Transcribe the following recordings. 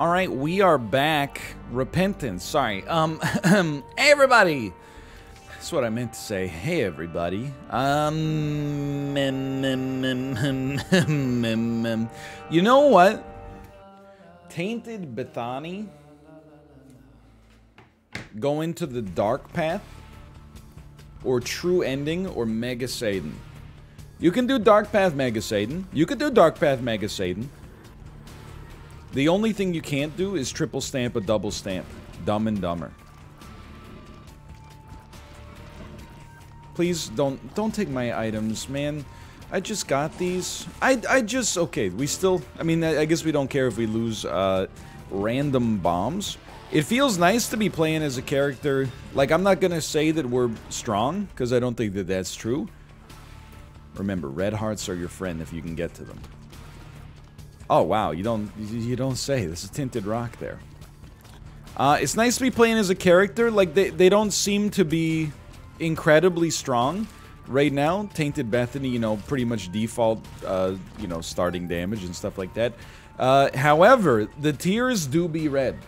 All right, we are back. Repentance. Sorry. Um, hey everybody. That's what I meant to say. Hey everybody. Um, you know what? Tainted Bethany. Go into the dark path, or true ending, or Mega Satan. You can do Dark Path Mega Satan. You could do Dark Path Mega Satan. The only thing you can't do is triple stamp a double stamp. Dumb and Dumber. Please don't don't take my items, man. I just got these. I I just okay. We still. I mean, I, guess we don't care if we lose uh, random bombs. It feels nice to be playing as a character. Like I'm not gonna say that we're strong because I don't think that that's true. Remember, red hearts are your friend if you can get to them. Oh wow, you don't you don't say. This is tinted rock there. Uh, it's nice to be playing as a character. Like they they don't seem to be incredibly strong right now. Tainted Bethany, you know, pretty much default, uh, you know, starting damage and stuff like that. Uh, however, the tears do be red,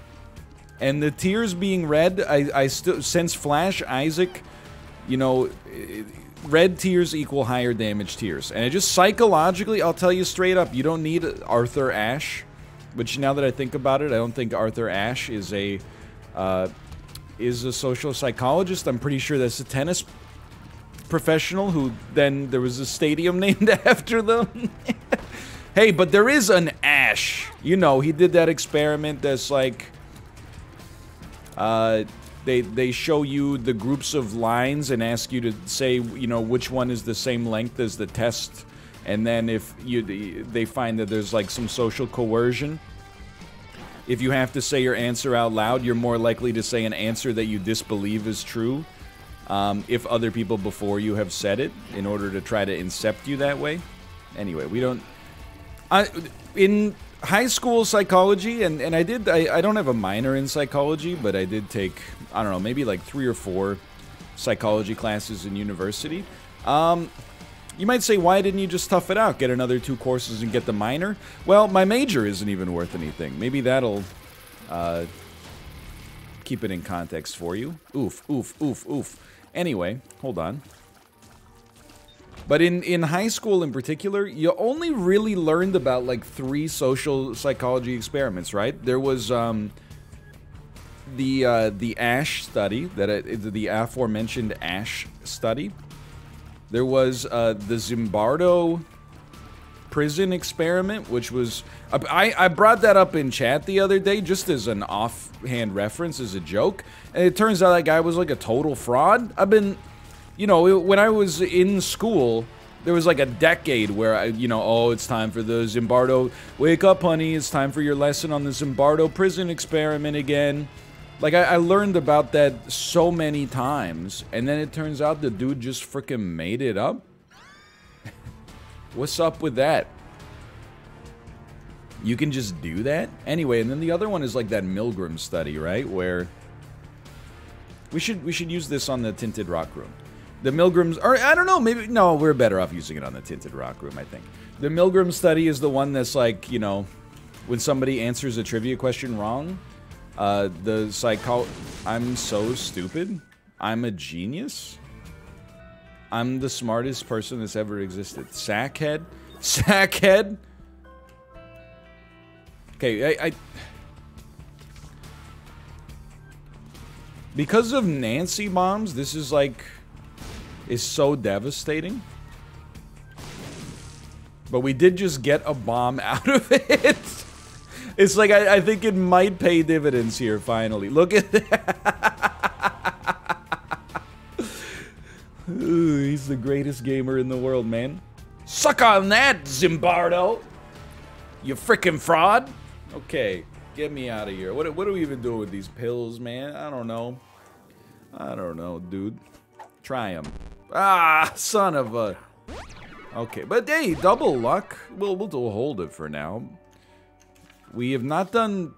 and the tears being red, I I still since Flash Isaac, you know. Red tears equal higher damage tears. And it just psychologically, I'll tell you straight up, you don't need Arthur Ashe. Which now that I think about it, I don't think Arthur Ashe is a uh, is a social psychologist. I'm pretty sure that's a tennis professional who then there was a stadium named after them. hey, but there is an Asch. You know, he did that experiment that's like uh they they show you the groups of lines and ask you to say you know which one is the same length as the test. And then if you they find that there's like some social coercion. If you have to say your answer out loud you're more likely to say an answer that you disbelieve is true um, if other people before you have said it in order to try to incept you that way. Anyway we don't I, in high school psychology, and, and I did, I, I don't have a minor in psychology, but I did take, I don't know, maybe like three or four psychology classes in university. Um, you might say, why didn't you just tough it out, get another two courses and get the minor? Well, my major isn't even worth anything. Maybe that'll uh, keep it in context for you. Oof, oof, oof, oof. Anyway, hold on. But in, in high school in particular, you only really learned about like three social psychology experiments, right? There was um, the uh, the Asch study, that uh, the aforementioned Asch study. There was uh, the Zimbardo prison experiment, which was I, I brought that up in chat the other day just as an offhand reference, as a joke, and it turns out that guy was like a total fraud. I've been you know, when I was in school, there was like a decade where I, you know, oh, it's time for the Zimbardo. Wake up, honey. It's time for your lesson on the Zimbardo prison experiment again. Like, I, I learned about that so many times, and then it turns out the dude just freaking made it up. What's up with that? You can just do that? Anyway, and then the other one is like that Milgram study, right? Where we should we should use this on the tinted rock room. The Milgrams, or I don't know, maybe, no, we're better off using it on the Tinted Rock Room, I think. The Milgram study is the one that's like, you know, when somebody answers a trivia question wrong, uh, the psycho. I'm so stupid. I'm a genius. I'm the smartest person that's ever existed. Sackhead? Sackhead? Okay, I, I... Because of Nancy bombs, this is like is so devastating. But we did just get a bomb out of it. It's like, I, I think it might pay dividends here, finally. Look at that. Ooh, he's the greatest gamer in the world, man. Suck on that, Zimbardo! You freaking fraud! Okay, get me out of here. What, what are we even doing with these pills, man? I don't know. I don't know, dude. Try them. Ah, son of a... Okay, but hey, double luck. We'll, we'll hold it for now. We have not done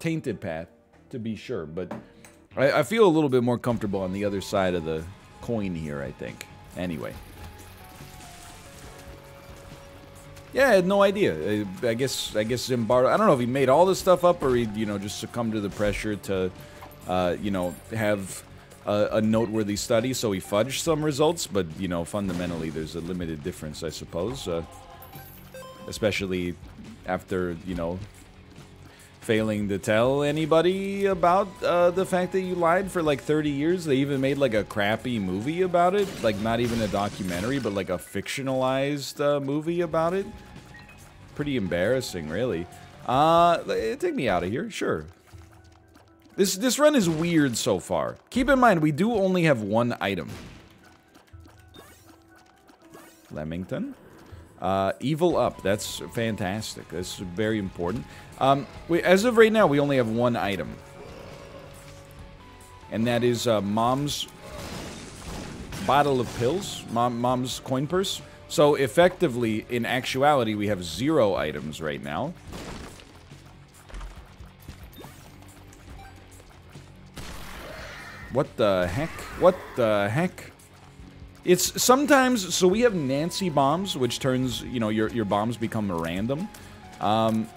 Tainted Path, to be sure, but I, I feel a little bit more comfortable on the other side of the coin here, I think. Anyway. Yeah, I had no idea. I, I guess I guess Zimbardo. I don't know if he made all this stuff up or he, you know, just succumbed to the pressure to, uh, you know, have a, a, noteworthy study. So he fudged some results, but you know, fundamentally, there's a limited difference, I suppose. Uh, especially after you know failing to tell anybody about uh, the fact that you lied for like 30 years. They even made like a crappy movie about it. Like not even a documentary, but like a fictionalized uh, movie about it. Pretty embarrassing, really. Uh, take me out of here, sure. This, this run is weird so far. Keep in mind, we do only have one item. Lemegeton. Uh, evil up. That's fantastic. That's very important. Um, we, as of right now, we only have one item. And that is uh, Mom's bottle of pills. Mom, Mom's coin purse. So effectively, in actuality, we have zero items right now. What the heck? What the heck? It's sometimes, so we have Nancy bombs, which turns, you know, your, your bombs become random. Um,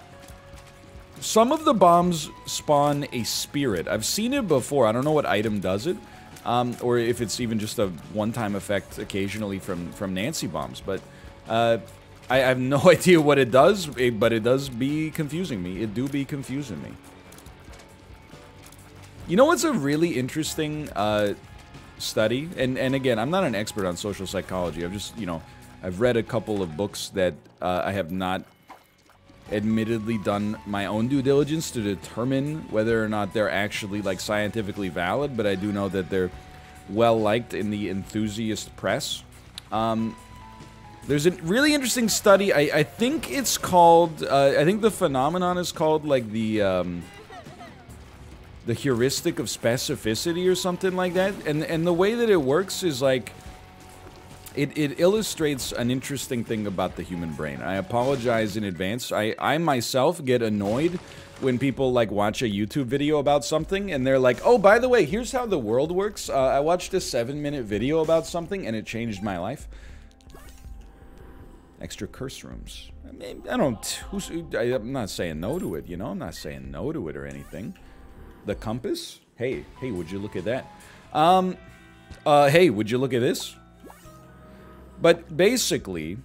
some of the bombs spawn a spirit. I've seen it before. I don't know what item does it. Um, or if it's even just a one-time effect occasionally from, from Nancy bombs. But uh, I, I, have no idea what it does, but it does be confusing me. It do be confusing me. You know what's a really interesting uh, study? And, and again, I'm not an expert on social psychology. I've just, you know, I've read a couple of books that uh, I have not admittedly done my own due diligence to determine whether or not they're actually like scientifically valid, but I do know that they're well liked in the enthusiast press. Um, there's a really interesting study. I, I think it's called. Uh, I think the phenomenon is called like the um, the heuristic of specificity or something like that. And and the way that it works is like it, it illustrates an interesting thing about the human brain. I apologize in advance. I, I myself get annoyed when people like watch a YouTube video about something and they're like, oh, by the way, here's how the world works. Uh, I watched a seven minute video about something and it changed my life. Extra curse rooms. I mean, I don't, I'm not saying no to it, you know? I'm not saying no to it or anything. The compass? Hey, hey, would you look at that? Um, uh, hey, would you look at this? But basically,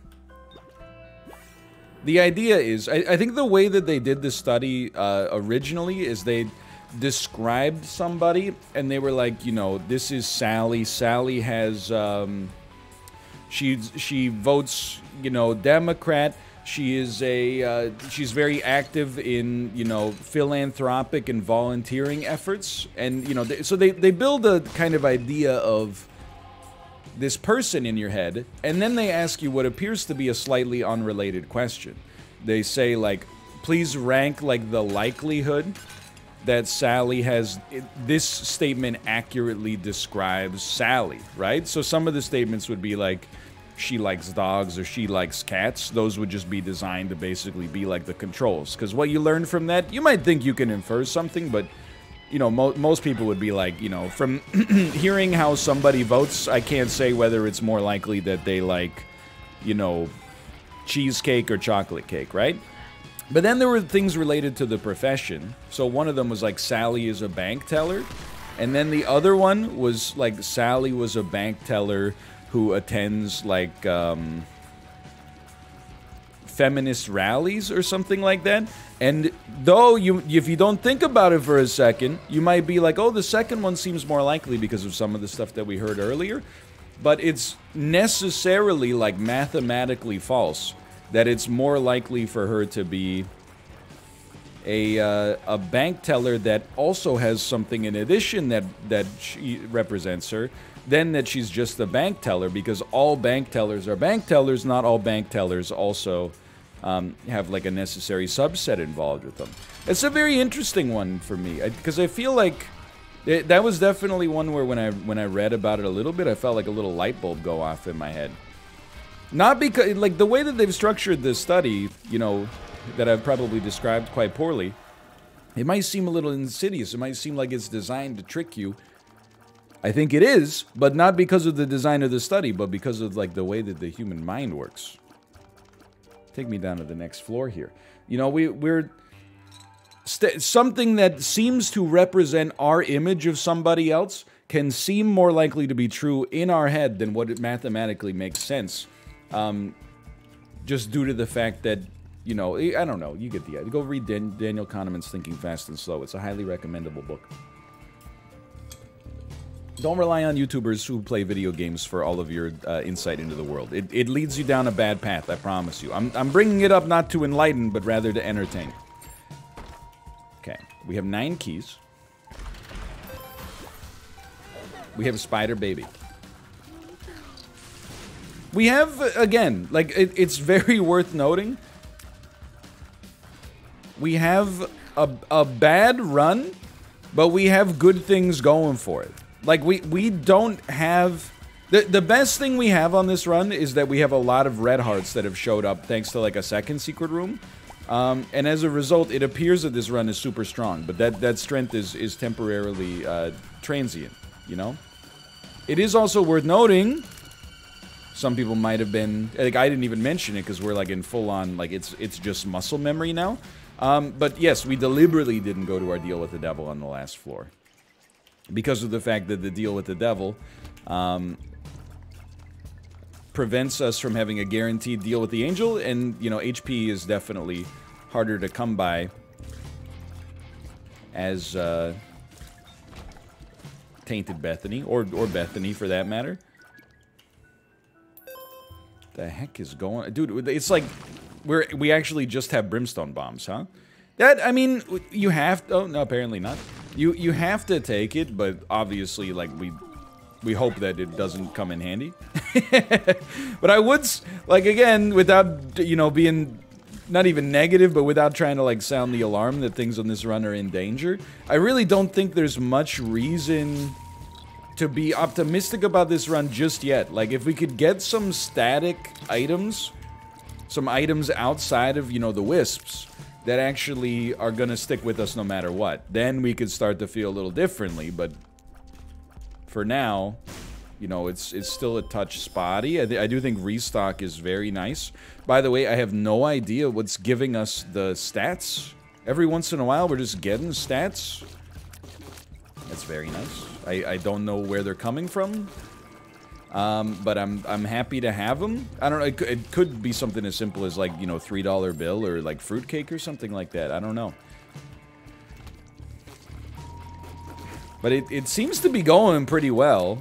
the idea is, I, I, think the way that they did this study uh, originally is they described somebody and they were like, you know, this is Sally. Sally has, um, she she votes, you know, Democrat. She is a, uh, she's very active in, you know, philanthropic and volunteering efforts. And, you know, they, so they, they build a kind of idea of this person in your head, and then they ask you what appears to be a slightly unrelated question. They say, like, please rank, like, the likelihood that Sally has. This statement accurately describes Sally, right? So some of the statements would be like, she likes dogs or she likes cats. Those would just be designed to basically be like the controls. Because what you learn from that, you might think you can infer something, but you know, mo most people would be like, you know, from hearing how somebody votes, I can't say whether it's more likely that they like, you know, cheesecake or chocolate cake, right? But then there were things related to the profession. So one of them was like Sally is a bank teller. And then the other one was like Sally was a bank teller who attends like um, feminist rallies or something like that. And though you, if you don't think about it for a second, you might be like, oh, the second one seems more likely because of some of the stuff that we heard earlier. But it's necessarily like mathematically false that it's more likely for her to be a uh, a bank teller that also has something in addition that that she represents her than that she's just a bank teller because all bank tellers are bank tellers not all bank tellers also um, have like a necessary subset involved with them. It's a very interesting one for me because I, I, feel like it, that was definitely one where when I when I read about it a little bit, I felt like a little light bulb go off in my head. Not because like the way that they've structured this study, you know, that I've probably described quite poorly. It might seem a little insidious. It might seem like it's designed to trick you. I think it is, but not because of the design of the study, but because of like the way that the human mind works. Take me down to the next floor here. You know, we, we're... something that seems to represent our image of somebody else can seem more likely to be true in our head than what it mathematically makes sense. Um, just due to the fact that, you know, I don't know, you get the idea. Go read Dan Daniel Kahneman's Thinking Fast and Slow. It's a highly recommendable book. Don't rely on YouTubers who play video games for all of your uh, insight into the world. It, it leads you down a bad path, I promise you. I'm, I'm bringing it up not to enlighten, but rather to entertain. Okay, we have nine keys. We have Spider Baby. We have, again, like, it, it's very worth noting. We have a, a bad run, but we have good things going for it. Like we we don't have the the best thing we have on this run is that we have a lot of red hearts that have showed up thanks to like a second secret room. Um, and as a result, it appears that this run is super strong, but that, that strength is, is temporarily uh, transient, you know? It is also worth noting, some people might have been, like I didn't even mention it because we're like in full on, like it's, it's just muscle memory now. Um, but yes, we deliberately didn't go to our deal with the devil on the last floor because of the fact that the deal with the devil um, prevents us from having a guaranteed deal with the angel, and you know HP is definitely harder to come by as uh, tainted Bethany or or Bethany for that matter. The heck is going, dude? It's like we're we actually just have brimstone bombs, huh? That I mean, you have. To, oh no, apparently not. You you have to take it, but obviously, like we we hope that it doesn't come in handy. but I would like again without you know being not even negative, but without trying to like sound the alarm that things on this run are in danger. I really don't think there's much reason to be optimistic about this run just yet. Like if we could get some static items, some items outside of you know the wisps that actually are going to stick with us no matter what. Then we could start to feel a little differently, but for now, you know, it's it's still a touch spotty. I, I, do think restock is very nice. By the way, I have no idea what's giving us the stats. Every once in a while, we're just getting stats. That's very nice. I, I don't know where they're coming from. Um, but I'm I'm happy to have them. I don't know. It could, it could be something as simple as like you know three dollar bill or like fruitcake or something like that. I don't know. But it, it seems to be going pretty well.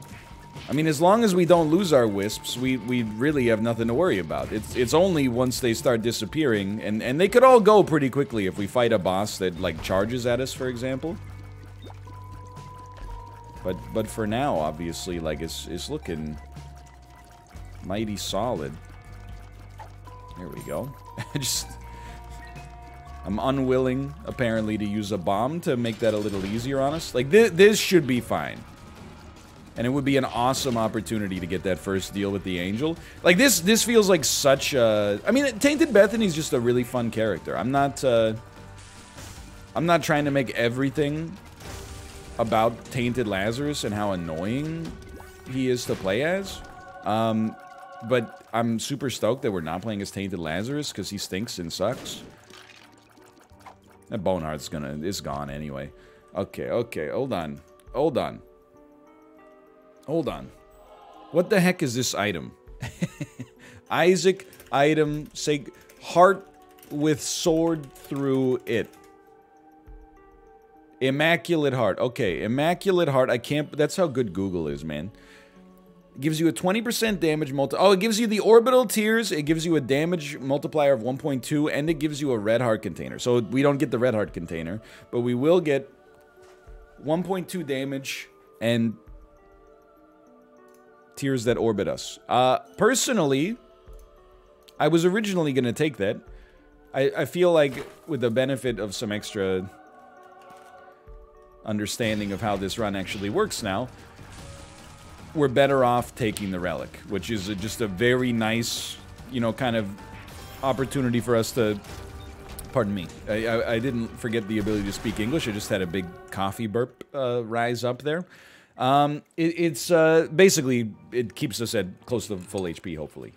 I mean, as long as we don't lose our wisps, we, we really have nothing to worry about. It's it's only once they start disappearing, and, and they could all go pretty quickly if we fight a boss that, like, charges at us, for example. But but for now, obviously, like it's it's looking mighty solid. There we go. Just I'm unwilling, apparently, to use a bomb to make that a little easier on us. Like, this, this should be fine. And it would be an awesome opportunity to get that first deal with the Angel. Like, this this feels like such a... I mean, Tainted Bethany's just a really fun character. I'm not, uh... I'm not trying to make everything about Tainted Lazarus and how annoying he is to play as. Um, but I'm super stoked that we're not playing as Tainted Lazarus because he stinks and sucks. That Boneheart's gonna is gone anyway. Okay, okay, hold on. Hold on. Hold on. What the heck is this item? Isaac item say heart with sword through it. Immaculate Heart. Okay, Immaculate Heart. I can't... That's how good Google is, man. It gives you a 20% damage multi... Oh, it gives you the Orbital Tears. It gives you a damage multiplier of 1.2, and it gives you a Red Heart container. So we don't get the Red Heart container, but we will get 1.2 damage and tears that orbit us. Uh, personally, I was originally going to take that. I, I feel like with the benefit of some extra understanding of how this run actually works now, we're better off taking the relic, which is a, just a very nice, you know, kind of opportunity for us to. Pardon me. I, I, I didn't forget the ability to speak English. I just had a big coffee burp uh, rise up there. Um, it, it's uh, basically it keeps us at close to full HP, hopefully.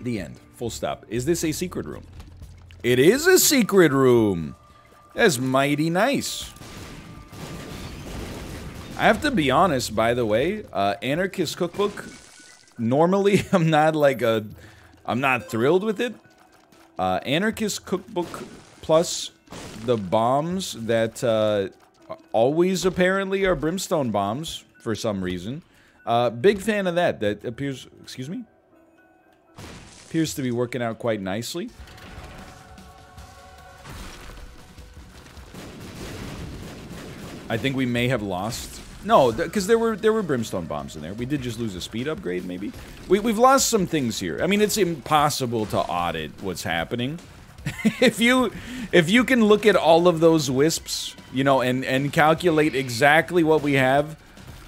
The end. Full stop. Is this a secret room? It is a secret room. That's mighty nice. I have to be honest, by the way, uh, Anarchist Cookbook, normally I'm not like a, I'm not thrilled with it. Uh, Anarchist Cookbook plus the bombs that uh, always apparently are brimstone bombs for some reason. Uh, big fan of that. That appears, excuse me? Appears to be working out quite nicely. I think we may have lost. No, because th there were there were brimstone bombs in there. We did just lose a speed upgrade, maybe. We we've lost some things here. I mean, it's impossible to audit what's happening. if you if you can look at all of those wisps, you know, and and calculate exactly what we have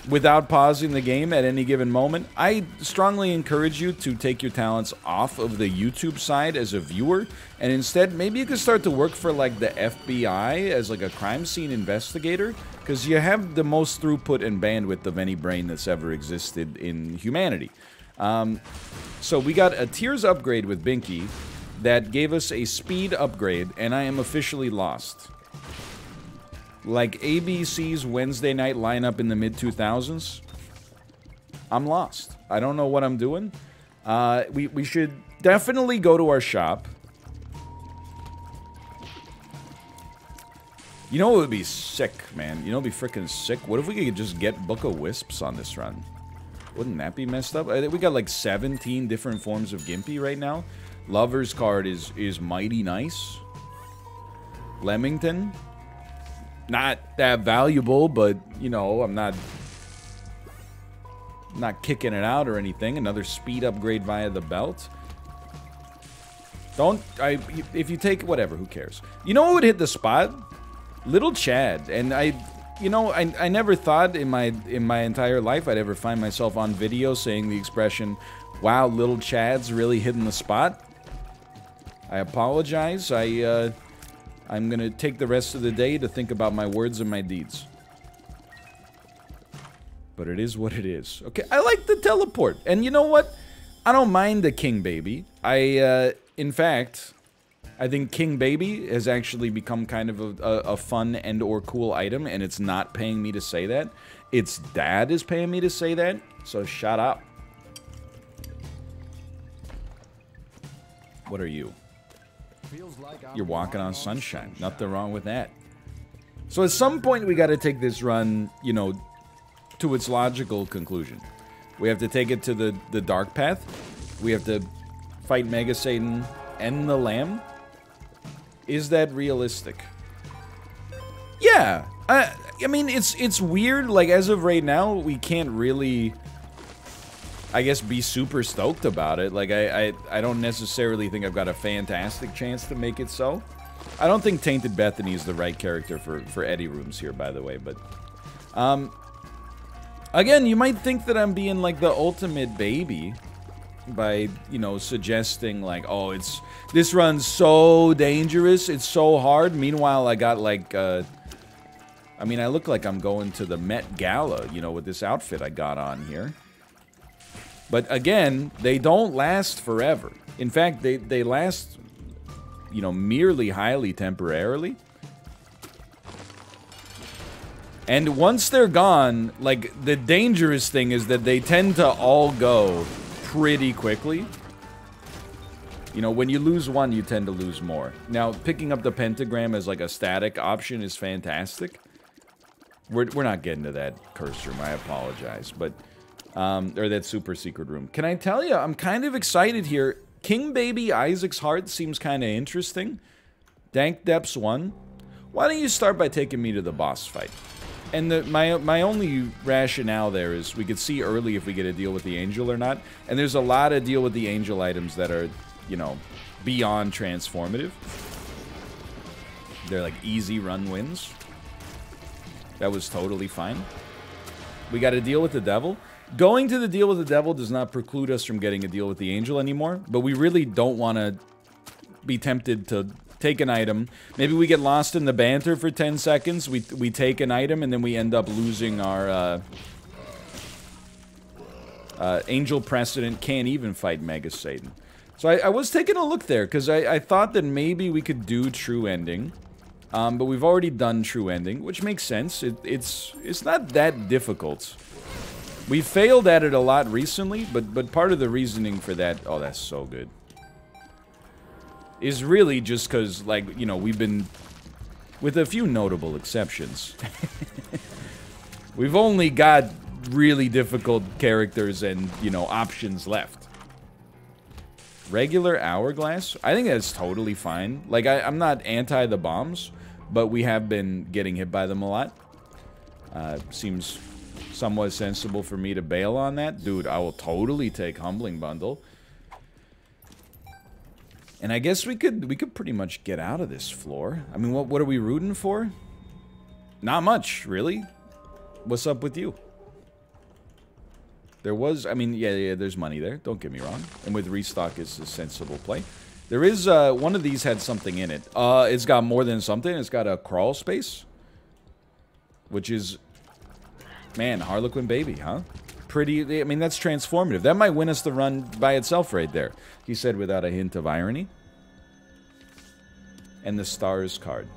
without pausing the game at any given moment, I strongly encourage you to take your talents off of the YouTube side as a viewer, and instead, maybe you could start to work for like the FBI as like a crime scene investigator, because you have the most throughput and bandwidth of any brain that's ever existed in humanity. Um, so we got a Tears upgrade with Binky that gave us a speed upgrade, and I am officially lost like ABC's Wednesday night lineup in the mid 2000s, I'm lost. I don't know what I'm doing. Uh, we, we should definitely go to our shop. You know what would be sick, man? You know would be freaking sick? What if we could just get Book of Wisps on this run? Wouldn't that be messed up? We got like 17 different forms of Gimpy right now. Lover's card is, is mighty nice. Lemegeton not that valuable, but you know, I'm not not kicking it out or anything. Another speed upgrade via the belt. Don't I if you take whatever, who cares? You know what would hit the spot? Little Chad. And I you know, I, I never thought in my in my entire life I'd ever find myself on video saying the expression, wow, little Chad's really hitting the spot. I apologize. I uh I'm to take the rest of the day to think about my words and my deeds. But it is what it is. Okay, I like the teleport. And you know what? I don't mind the King Baby. I, uh, in fact, I think King Baby has actually become kind of a, a, a, fun and or cool item, and it's not paying me to say that. Its dad is paying me to say that, so shut up. What are you? You're walking on sunshine. Nothing wrong with that. So at some point, we got to take this run, you know, to its logical conclusion. We have to take it to the, the dark path. We have to fight Mega Satan and the Lamb. Is that realistic? Yeah. I, I mean, it's it's weird. Like, as of right now, we can't really I guess, be super stoked about it. Like, I, I, I don't necessarily think I've got a fantastic chance to make it so. I don't think Tainted Bethany is the right character for, for Eddie Rooms here, by the way, but... Um, again, you might think that I'm being, like, the ultimate baby by, you know, suggesting, like, oh, it's... This run's so dangerous, it's so hard. Meanwhile, I got, like, uh... I mean, I look like I'm going to the Met Gala, you know, with this outfit I got on here. But again, they don't last forever. In fact, they, they last, you know, merely highly temporarily. And once they're gone, like, the dangerous thing is that they tend to all go pretty quickly. You know, when you lose one, you tend to lose more. Now, picking up the pentagram as, like, a static option is fantastic. We're, we're not getting to that curse room, I apologize. But um, or that super secret room. Can I tell you, I'm kind of excited here. King Baby Isaac's Heart seems kind of interesting. Dank Depths 1. Why don't you start by taking me to the boss fight? And the, my my only rationale there is we could see early if we get a deal with the angel or not. And there's a lot of deal with the angel items that are, you know, beyond transformative. They're like easy run wins. That was totally fine. We got to deal with the devil. Going to the deal with the devil does not preclude us from getting a deal with the angel anymore, but we really don't want to be tempted to take an item. Maybe we get lost in the banter for 10 seconds, we, we take an item, and then we end up losing our... Uh, uh, angel Precedent can't even fight Mega Satan. So I, I was taking a look there, because I, I thought that maybe we could do true ending. Um, but we've already done true ending, which makes sense. It, it's it's not that difficult. We failed at it a lot recently, but but part of the reasoning for that, oh, that's so good, is really just because, like, you know, we've been, with a few notable exceptions, we've only got really difficult characters and, you know, options left. Regular hourglass? I think that's totally fine. Like, I, I'm not anti the bombs, but we have been getting hit by them a lot. Uh, seems somewhat sensible for me to bail on that. Dude, I will totally take Humbleing Bundle. And I guess we could we could pretty much get out of this floor. I mean, what what are we rooting for? Not much, really. What's up with you? There was, I mean, yeah, yeah, there's money there. Don't get me wrong. And with restock, it's a sensible play. There is, uh, one of these had something in it. Uh, it's got more than something. It's got a crawl space. Which is, man, Harlequin Baby, huh? Pretty, I mean, that's transformative. That might win us the run by itself right there. He said without a hint of irony. And the Stars card.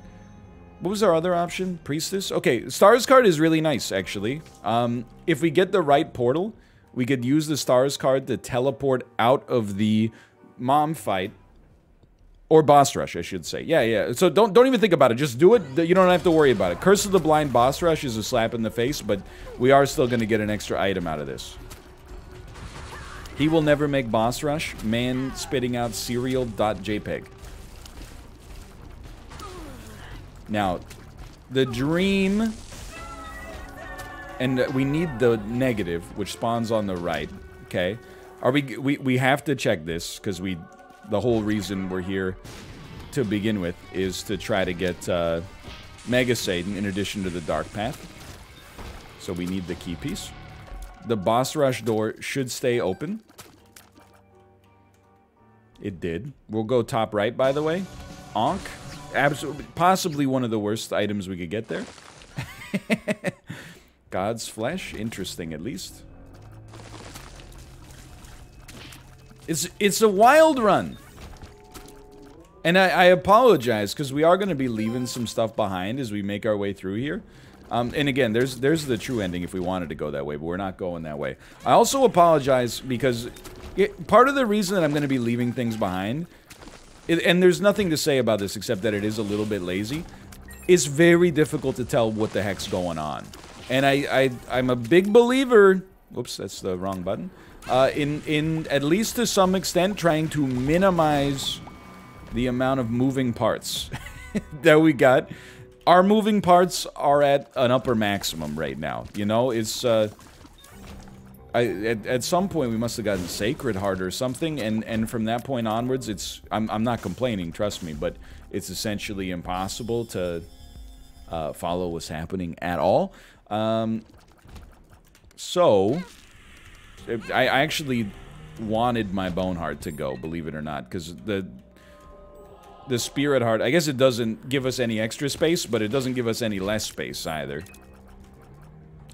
What was our other option? Priestess? Okay, Stars card is really nice, actually. Um, if we get the right portal, we could use the Stars card to teleport out of the mom fight. Or boss rush, I should say. Yeah, yeah. So don't don't even think about it. Just do it. You don't have to worry about it. Curse of the Blind boss rush is a slap in the face, but we are still going to get an extra item out of this. He will never make boss rush. Man spitting out cereal.jpg. Now, the dream and we need the negative, which spawns on the right. Okay, are we? We we have to check this because we, the whole reason we're here to begin with is to try to get uh, Mega Satan in addition to the Dark Path. So we need the key piece. The boss rush door should stay open. It did. We'll go top right, by the way. Onk. Absolutely, possibly one of the worst items we could get there. God's flesh? Interesting, at least. It's, it's a wild run. And I, I apologize, because we are going to be leaving some stuff behind as we make our way through here. Um, and again, there's there's the true ending if we wanted to go that way, but we're not going that way. I also apologize because it, part of the reason that I'm going to be leaving things behind, it, and there's nothing to say about this except that it is a little bit lazy, it's very difficult to tell what the heck's going on. And I, I, I'm a big believer, whoops, that's the wrong button, uh, in, in, at least to some extent, trying to minimize the amount of moving parts that we got. Our moving parts are at an upper maximum right now, you know? It's, uh... I, at, at some point, we must have gotten Sacred Heart or something, and, and from that point onwards, it's... I'm, I'm not complaining, trust me, but it's essentially impossible to uh, follow what's happening at all. Um, so, I, actually wanted my bone heart to go, believe it or not, because the the spirit heart, I guess it doesn't give us any extra space, but it doesn't give us any less space either.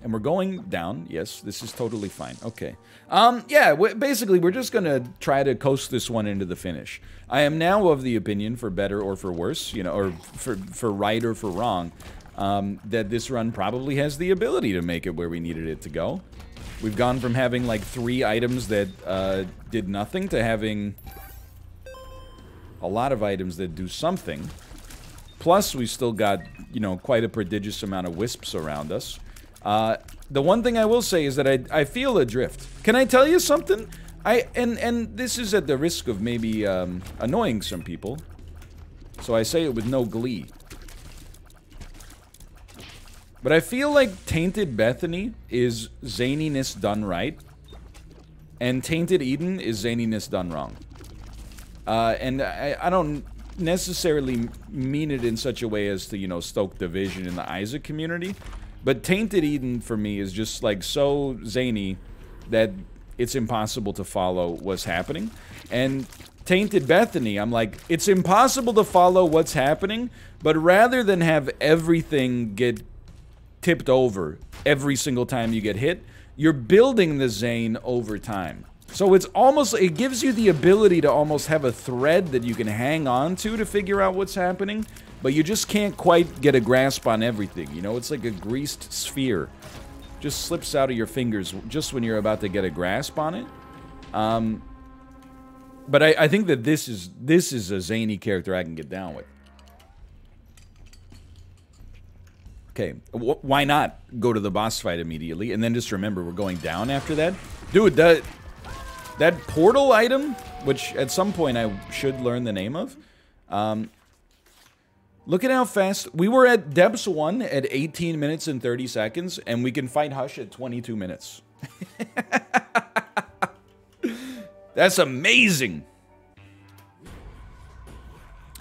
And we're going down. Yes, this is totally fine. Okay. Um, yeah, basically, we're just going to try to coast this one into the finish. I am now of the opinion, for better or for worse, you know, or for, for right or for wrong, um, that this run probably has the ability to make it where we needed it to go. We've gone from having like three items that uh, did nothing to having a lot of items that do something. Plus, we still got, you know, quite a prodigious amount of wisps around us. Uh, the one thing I will say is that I, I feel adrift. Can I tell you something? I and and this is at the risk of maybe um, annoying some people, so I say it with no glee. But I feel like Tainted Bethany is zaniness done right. And Tainted Eden is zaniness done wrong. Uh, and I, I, don't necessarily mean it in such a way as to, you know, stoke division in the Isaac community. But Tainted Eden, for me, is just, like, so zany that it's impossible to follow what's happening. And Tainted Bethany, I'm like, it's impossible to follow what's happening, but rather than have everything get tipped over every single time you get hit. You're building the Zane over time. So it's almost, it gives you the ability to almost have a thread that you can hang on to to figure out what's happening, but you just can't quite get a grasp on everything. You know, it's like a greased sphere. Just slips out of your fingers just when you're about to get a grasp on it. Um, but I, I think that this is this is a zany character I can get down with. Okay, why not go to the boss fight immediately and then just remember we're going down after that? Dude, that that portal item, which at some point I should learn the name of, um, look at how fast... We were at Depths 1 at 18 minutes and 30 seconds, and we can fight Hush at 22 minutes. That's amazing!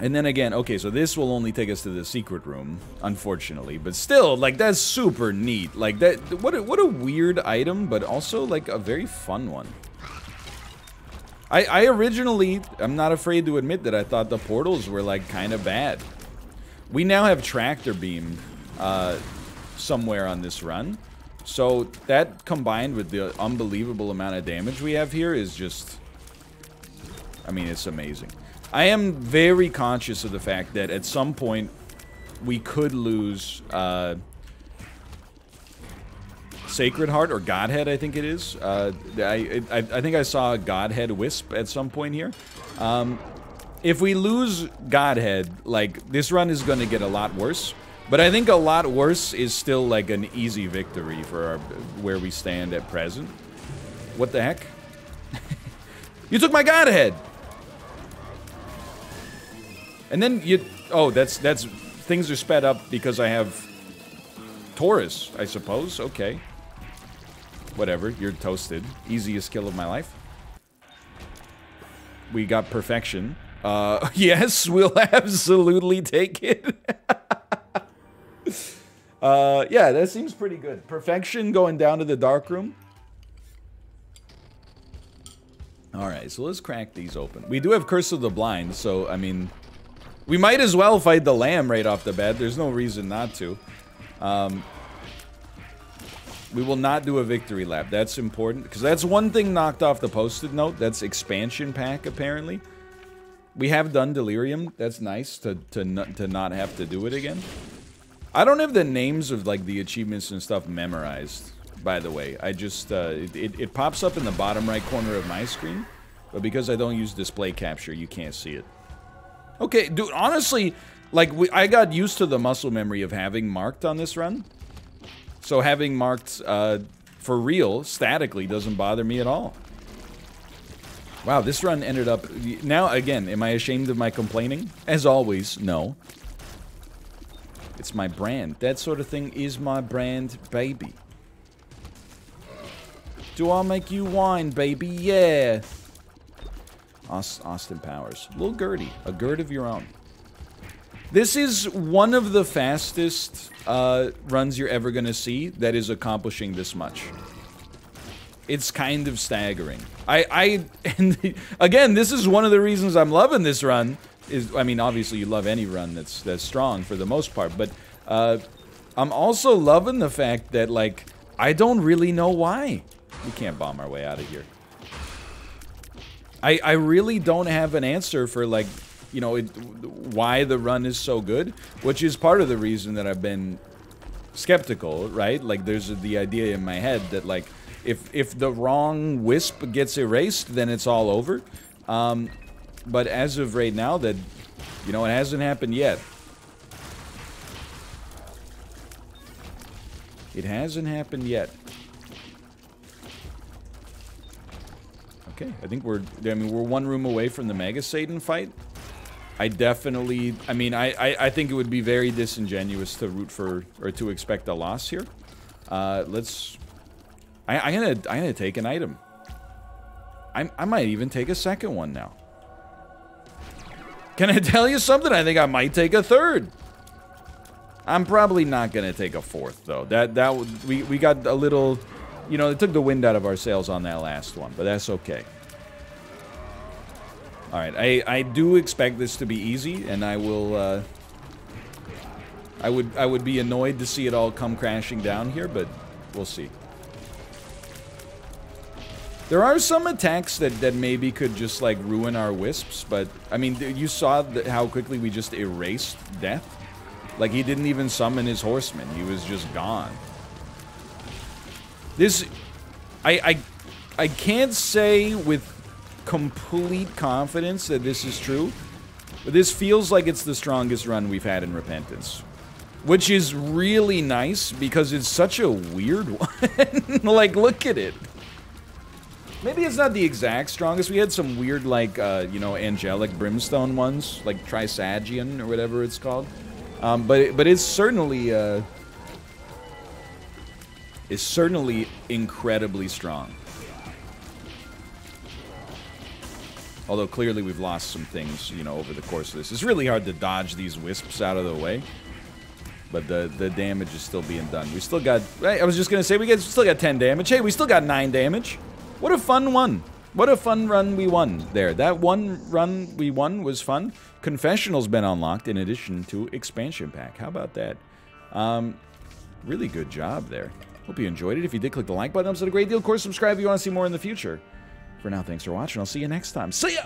And then again, okay, so this will only take us to the secret room, unfortunately. But still, like, that's super neat. Like, that, what a, what a weird item, but also, like, a very fun one. I, I originally, I'm not afraid to admit that I thought the portals were, like, kind of bad. We now have Tractor Beam uh, somewhere on this run. So that combined with the unbelievable amount of damage we have here is just... I mean, it's amazing. I am very conscious of the fact that at some point we could lose uh, Sacred Heart or Godhead, I think it is. Uh, I, I, I think I saw Godhead Wisp at some point here. Um, if we lose Godhead, like this run is going to get a lot worse. But I think a lot worse is still like an easy victory for our, where we stand at present. What the heck? you took my Godhead! And then you... Oh, that's... that's Things are sped up because I have... Taurus, I suppose. Okay. Whatever. You're toasted. Easiest kill of my life. We got perfection. Uh, yes, we'll absolutely take it. uh, yeah, that seems pretty good. Perfection going down to the dark room. Alright, so let's crack these open. We do have Curse of the Blind, so, I mean, we might as well fight the lamb right off the bat. There's no reason not to. Um, we will not do a victory lap. That's important. Because that's one thing knocked off the posted note. That's expansion pack, apparently. We have done Delirium. That's nice to, to, not, to not have to do it again. I don't have the names of like the achievements and stuff memorized, by the way. I just, uh, it, it, it pops up in the bottom right corner of my screen. But because I don't use display capture, you can't see it. Okay, dude, honestly, like, we, I got used to the muscle memory of having marked on this run. So having marked uh, for real, statically, doesn't bother me at all. Wow, this run ended up... Now, again, am I ashamed of my complaining? As always, no. It's my brand. That sort of thing is my brand, baby. Do I make you whine, baby? Yeah. Austin Powers. Little Gertie. A Gert of your own. This is one of the fastest uh, runs you're ever going to see that is accomplishing this much. It's kind of staggering. I, I, and again, this is one of the reasons I'm loving this run. Is I mean, obviously you love any run that's that's strong for the most part, but uh, I'm also loving the fact that like I don't really know why we can't bomb our way out of here. I, I really don't have an answer for like, you know, it, why the run is so good, which is part of the reason that I've been skeptical, right? Like there's the idea in my head that like, if, if the wrong wisp gets erased, then it's all over. Um, but as of right now, that, you know, it hasn't happened yet. It hasn't happened yet. Okay, I think we're, I mean, we're one room away from the Mega Satan fight. I definitely, I mean, I, I, I, think it would be very disingenuous to root for, or to expect a loss here. Uh, let's, I, I'm gonna, I'm gonna take an item. I, I might even take a second one now. Can I tell you something? I think I might take a third. I'm probably not gonna take a fourth though. That that we we got a little you know, it took the wind out of our sails on that last one, but that's okay. Alright, I, I do expect this to be easy, and I will, uh, I would, I would be annoyed to see it all come crashing down here, but we'll see. There are some attacks that, that maybe could just, like, ruin our wisps, but, I mean, you saw how quickly we just erased death? Like, he didn't even summon his horseman. He was just gone. This... I, I, I can't say with complete confidence that this is true, but this feels like it's the strongest run we've had in Repentance. Which is really nice because it's such a weird one. like, look at it. Maybe it's not the exact strongest. We had some weird, like, uh, you know, angelic brimstone ones, like Trisagion or whatever it's called. Um, but but it's certainly uh, is certainly incredibly strong. Although clearly we've lost some things, you know, over the course of this. It's really hard to dodge these wisps out of the way. But the, the damage is still being done. We still got... I was just going to say, we got, still got 10 damage. Hey, we still got 9 damage. What a fun one. What a fun run we won there. That one run we won was fun. Confessional's been unlocked in addition to expansion pack. How about that? Um, really good job there. Hope you enjoyed it. If you did, click the like button. That was a great deal. Of course, subscribe if you want to see more in the future. For now, thanks for watching. I'll see you next time. See ya!